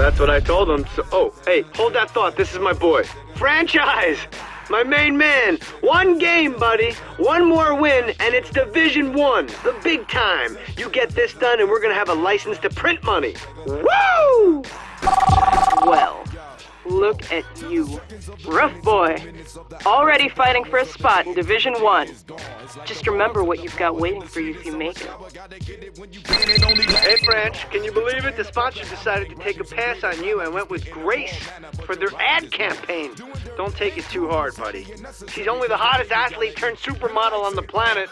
That's what I told him. So, oh, hey, hold that thought. This is my boy. Franchise! My main man. One game, buddy. One more win, and it's Division One. The big time. You get this done, and we're gonna have a license to print money. Woo! Well, look at you. Rough boy. Already fighting for a spot in Division 1. Just remember what you've got waiting for you if you make it. Hey, French, can you believe it? The sponsor decided to take a pass on you and went with Grace for their ad campaign. Don't take it too hard, buddy. She's only the hottest athlete turned supermodel on the planet.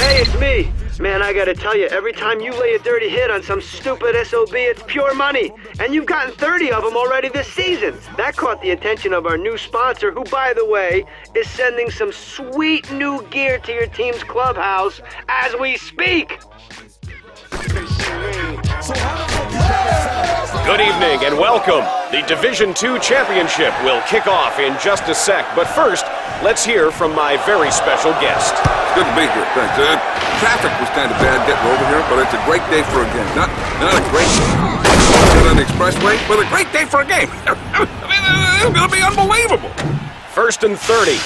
Hey, it's me. Man, I gotta tell you, every time you lay a dirty hit on some stupid SOB, it's pure money. And you've gotten 30 of them already this season. That caught the attention of our new sponsor, who, by the way, is sending some sweet new gear to your team's clubhouse as we speak. Good evening and welcome. The Division Two Championship will kick off in just a sec, but first, let's hear from my very special guest. Good to be here, thanks. Uh, traffic was kind of bad getting over here, but it's a great day for a game. Not, not a great day on the expressway, but a great day for a game. I mean, it's going to be unbelievable. First and 30.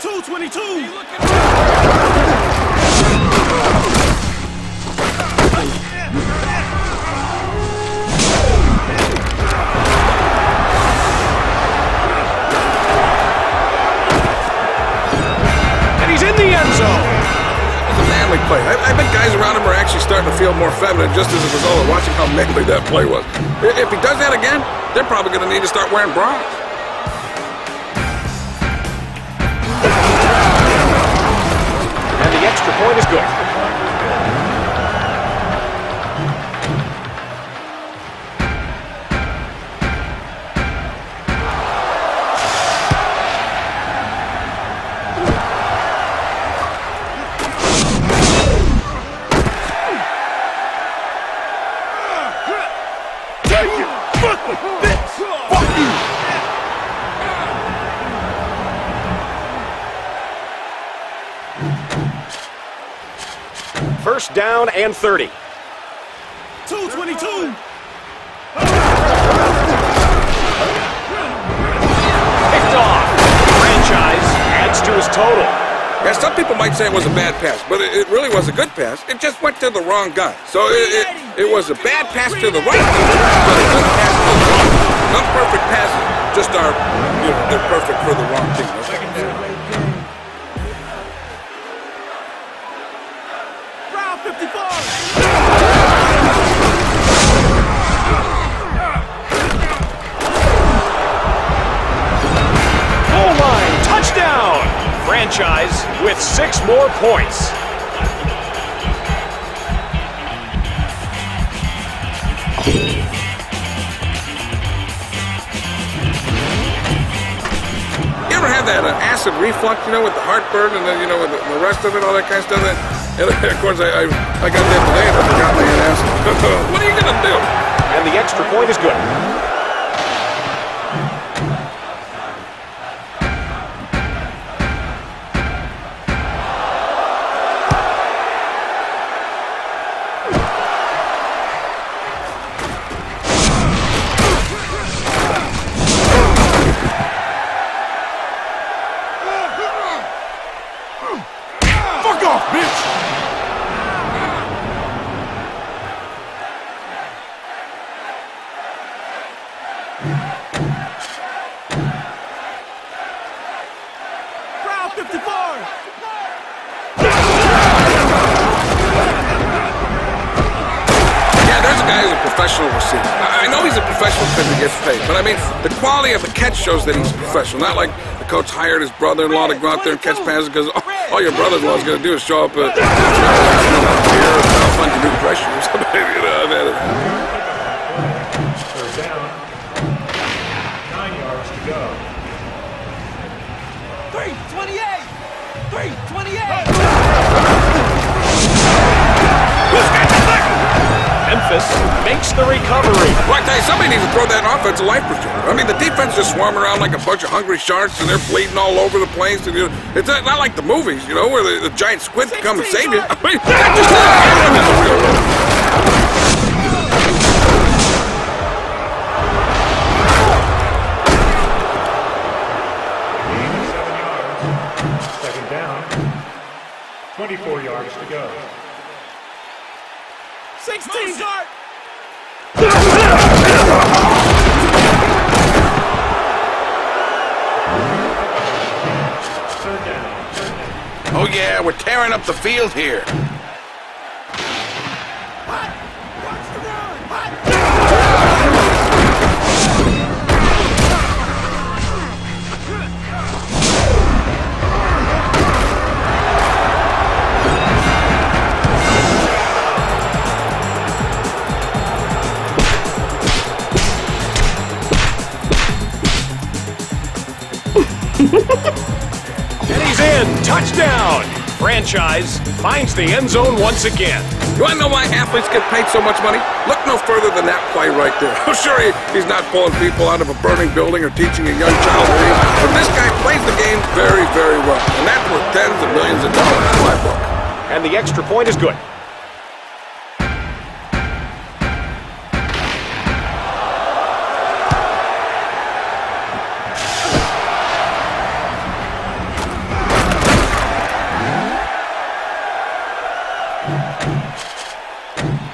222. And he's in the end zone. Play. I, I bet guys around him are actually starting to feel more feminine just as a result of watching how manly that play was. If he does that again, they're probably going to need to start wearing bras. And the extra point is good. And 30. 222. Picked off. Franchise adds to his total. Yeah, some people might say it was a bad pass, but it, it really was a good pass. It just went to the wrong guy. So it, it, it was a bad pass to the right team, but a good pass to the wrong team. Not perfect passes, just are, you know, they're perfect for the wrong team. Franchise with six more points. You ever had that uh, acid reflux, you know, with the heartburn and then, you know, with the, the rest of it, all that kind of stuff? And, and of course, I, I, I got that today and I forgot I had acid. what are you going to do? And the extra point is good. Guy who's a professional receiver. I know he's a professional because he gets paid, but I mean, the quality of the catch shows that he's a professional. Not like the coach hired his brother-in-law to go out there and catch passes because all, your brother-in-law is going to do is show up at here or fun to do pressure or something. You know, I've had it. Davis makes the recovery. Well, I somebody needs to throw that offensive a life preserver. I mean, the defense just swarm around like a bunch of hungry sharks, and they're bleeding all over the place. And, you know, it's not, like the movies, you know, where the, the giant squid come and save you. I mean, that just. Second down, 24 yards to go. 16 yards! Tearing up the field here. Franchise finds the end zone once again. You want to know why athletes get paid so much money? Look no further than that play right there. I'm oh, sure he, he's not pulling people out of a burning building or teaching a young child to read, but this guy plays the game very, very well. And that's worth tens of millions of dollars in my book. And the extra point is good.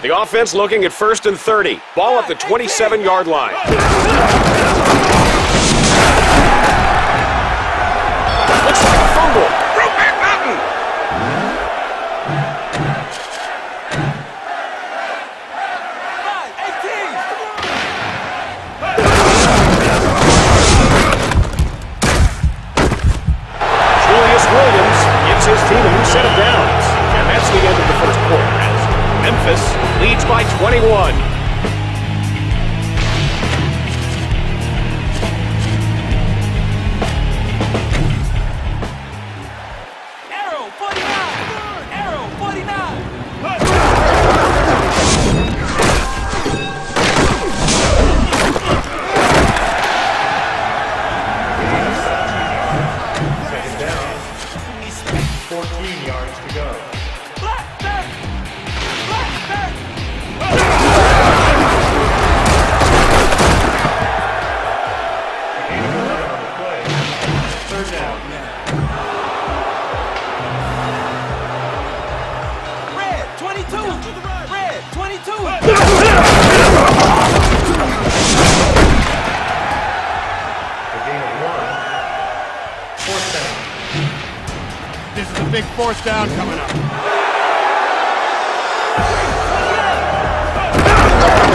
The offense looking at first and 30. Ball at the 27-yard line. Big fourth down coming up.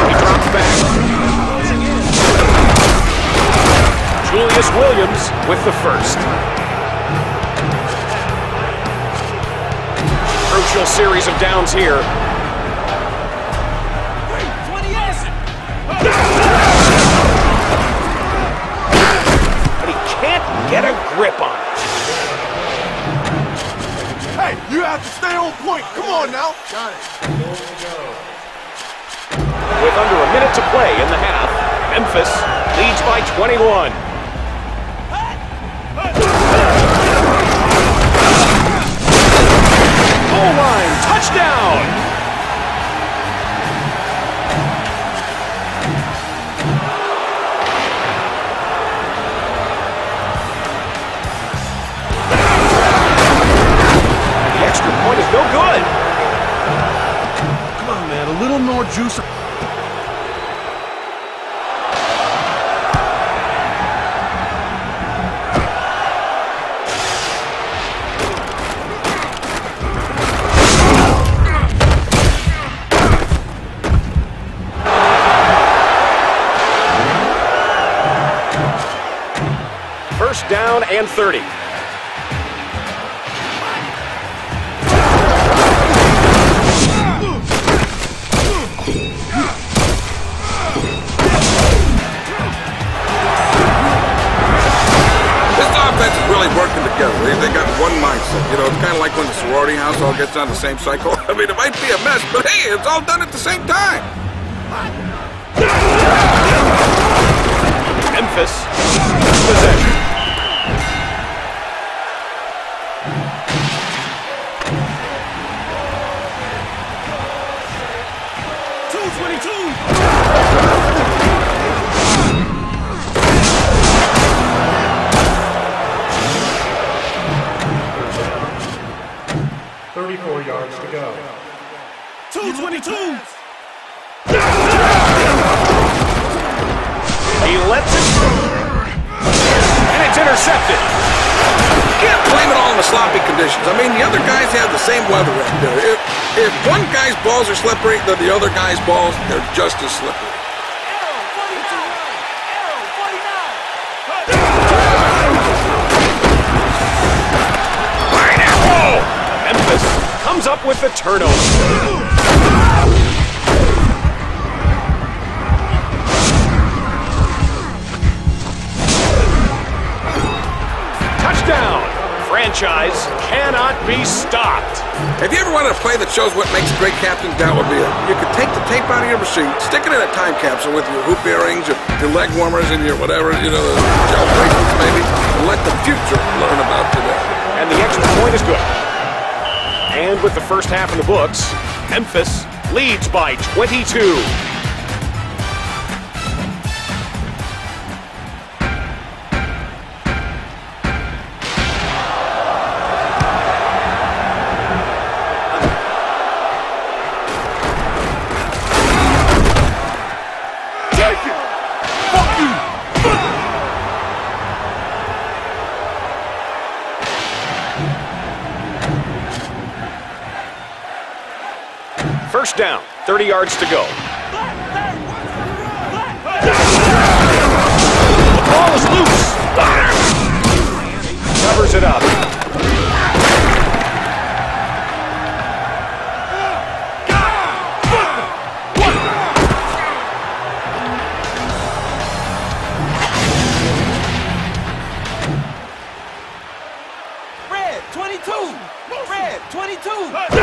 He drops back. Julius Williams with the first. Crucial series of downs here. But he can't get a grip on you have to stay on point. Come on now. Got it. Goal to go. With under a minute to play in the half, Memphis leads by 21. Goal line, touchdown! Juice. First down and 30. You know, it's kind of like when the sorority house all gets on the same cycle. I mean, it might be a mess, but hey, it's all done at the same time. Memphis possession. Two twenty-two. 32. He lets it. through And it's intercepted. Can't blame it all on the sloppy conditions. I mean, the other guys have the same weather out there. If, if one guy's balls are slippery, then the other guy's balls, they're just as slippery. Comes up with the turtle. Franchise cannot be stopped. If you ever wanted a play that shows what makes a great captain, that would be it. You could take the tape out of your machine, stick it in a time capsule with your hoop earrings, your, your leg warmers, and your whatever, you know, the gel bracelets maybe, and let the future learn about today. And the extra point is good. And with the first half in the books, Memphis leads by 22. 30 yards to go. The ball is loose. Covers it up. Red 22. Red 22.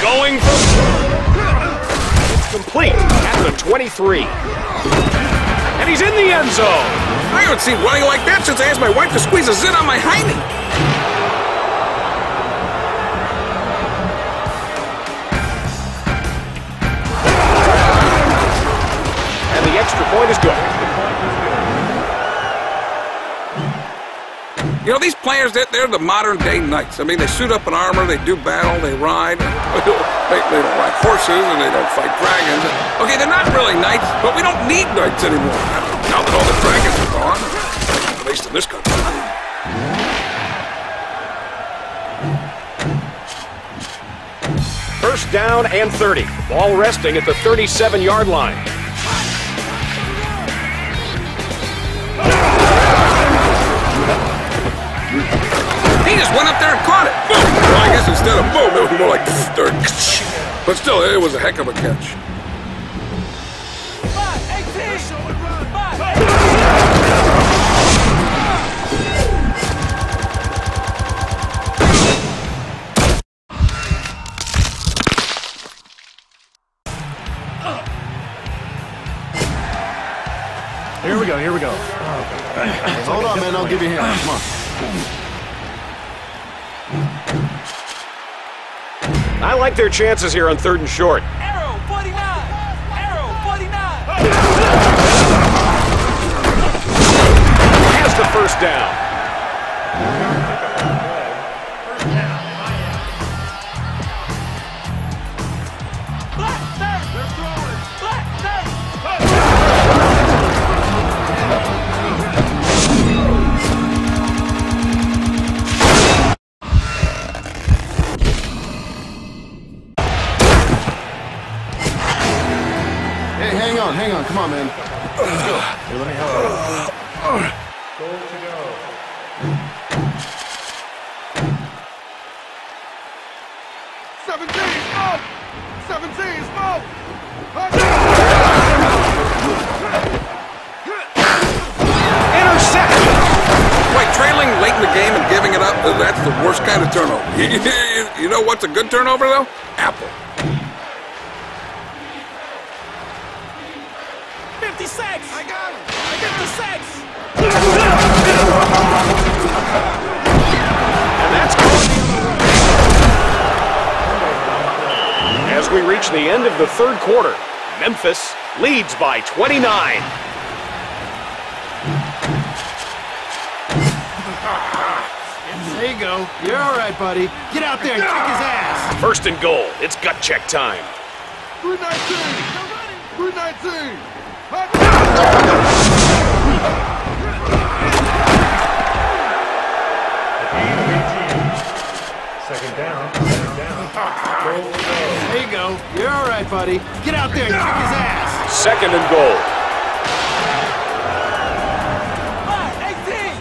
Going for... It's complete at the 23. And he's in the end zone. I haven't seen running like that since I asked my wife to squeeze a zit on my hiney. You know, these players, they're, they're the modern day knights. I mean, they suit up in armor, they do battle, they ride. they, they don't ride horses and they don't fight dragons. Okay, they're not really knights, but we don't need knights anymore. Now that all the dragons are gone, at least in this country. First down and 30. Ball resting at the 37 yard line. Well, I guess instead of boom, it was more like or But still, it was a heck of a catch. 518. 518. Here we go, here we go. Hold on, man. I'll give you a hand. Come on. I like their chances here on third and short. Arrow 49. Arrow 49. Has the first down. Hang on, hang on. Come on, man. Let's go. Here, let me help you. Goal to go. Seventeen, smoke! Seventeen, smoke! Intercepted. Wait, trailing late in the game and giving it up, that's the worst kind You, you- you know what's a good turnover, though? Apple. 56! I got him! 56! And that's going As we reach the end of the third quarter, Memphis leads by 29. There you go. You're all right, buddy. Get out there and kick his ass. First and goal. It's gut check time. Good 19. Good 19. Second down. Second down. Goal to. There you go. You're all right, buddy. Get out there and kick his ass. Second and goal. 18!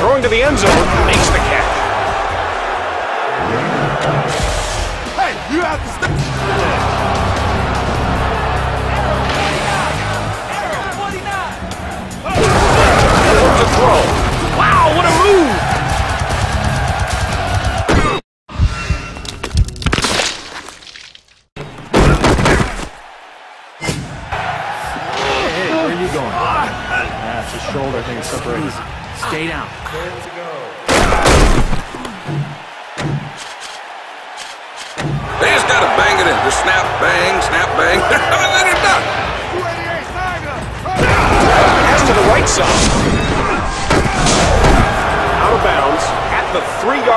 Throwing to the end zone, makes the catch. Hey, you have to stop.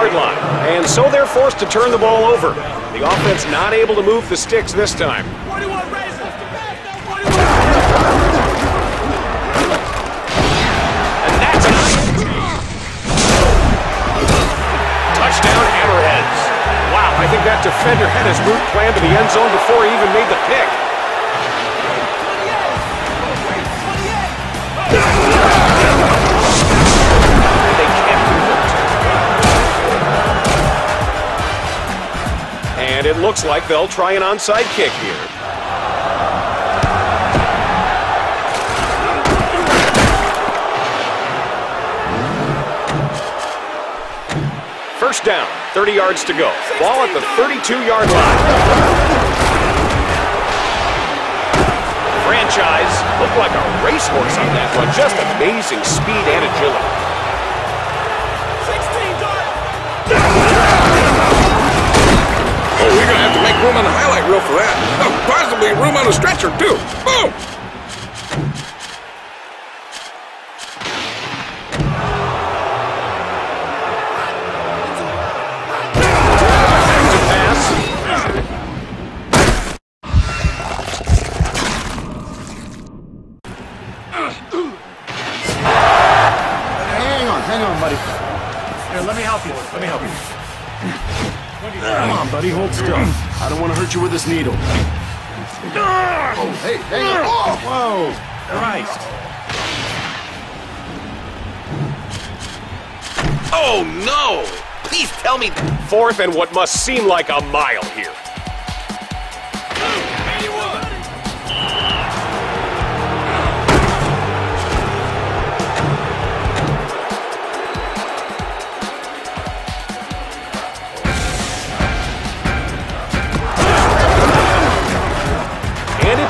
Three-yard line. And so they're forced to turn the ball over. The offense not able to move the sticks this time. 41 raises! 41! And that's touchdown Hammerheads. Wow, I think that defender had his route planned to the end zone before he even made the pick. It looks like they'll try an onside kick here. First down, 30 yards to go. Ball at the 32-yard line. Franchise looked like a racehorse on that one. Just amazing speed and agility. Gonna have to make room on the highlight reel for that. Oh, possibly room on the stretcher, too. Boom! Hang on, hang on, buddy. Here, let me help you. Let me help you. Come on, buddy. Hold still. I don't want to hurt you with this needle. Oh, hey, hang on. Oh, whoa. Christ. Oh, no! Please tell me. Fourth and what must seem like a mile here.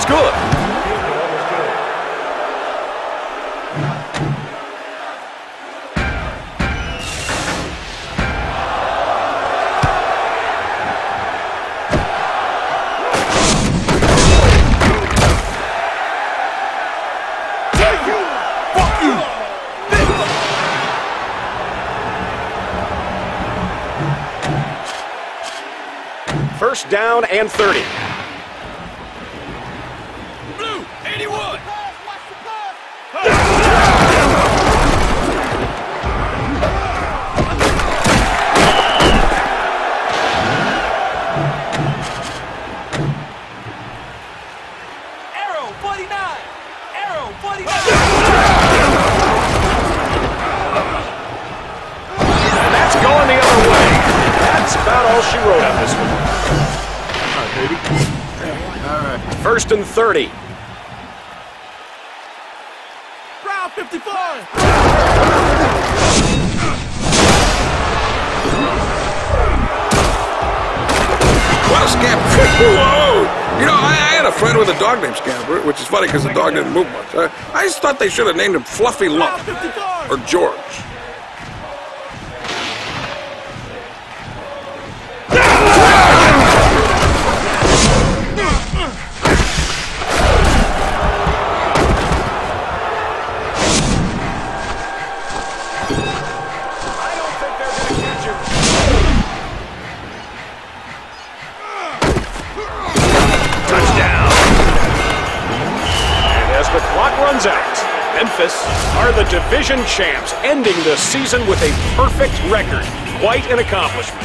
It's good. First down and 30. and 30. Round 54! Wow, Scab. Whoa! You know, I, I, had a friend with a dog named Scamper, which is funny because the dog didn't move much. I, I just thought they should have named him Fluffy Lump or George. Season with a perfect record. Quite an accomplishment.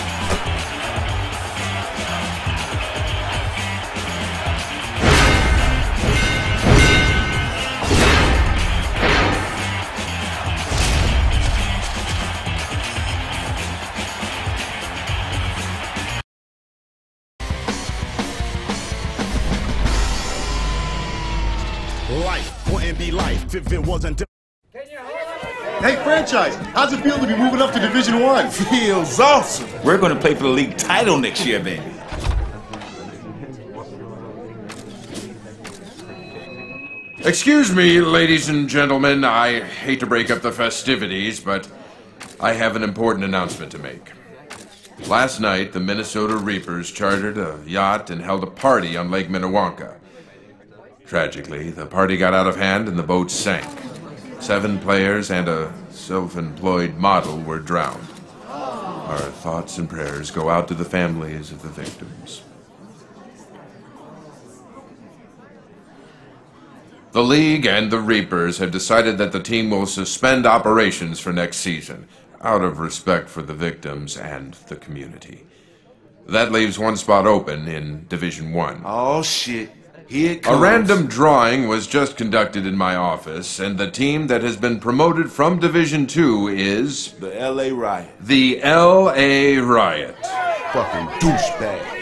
Life wouldn't be life if it wasn't. Hey, franchise, how's it feel to be moving up to Division One? Feels awesome. We're going to play for the league title next year, baby. Excuse me, ladies and gentlemen. I hate to break up the festivities, but I have an important announcement to make. Last night, the Minnesota Reapers chartered a yacht and held a party on Lake Minnetonka. Tragically, the party got out of hand and the boat sank. Seven players and a self employed model were drowned. Our thoughts and prayers go out to the families of the victims. The League and the Reapers have decided that the team will suspend operations for next season, out of respect for the victims and the community. That leaves one spot open in Division 1. Oh shit. A random drawing was just conducted in my office, and the team that has been promoted from Division 2 is The LA Riot. the LA Riot. Fucking douchebag.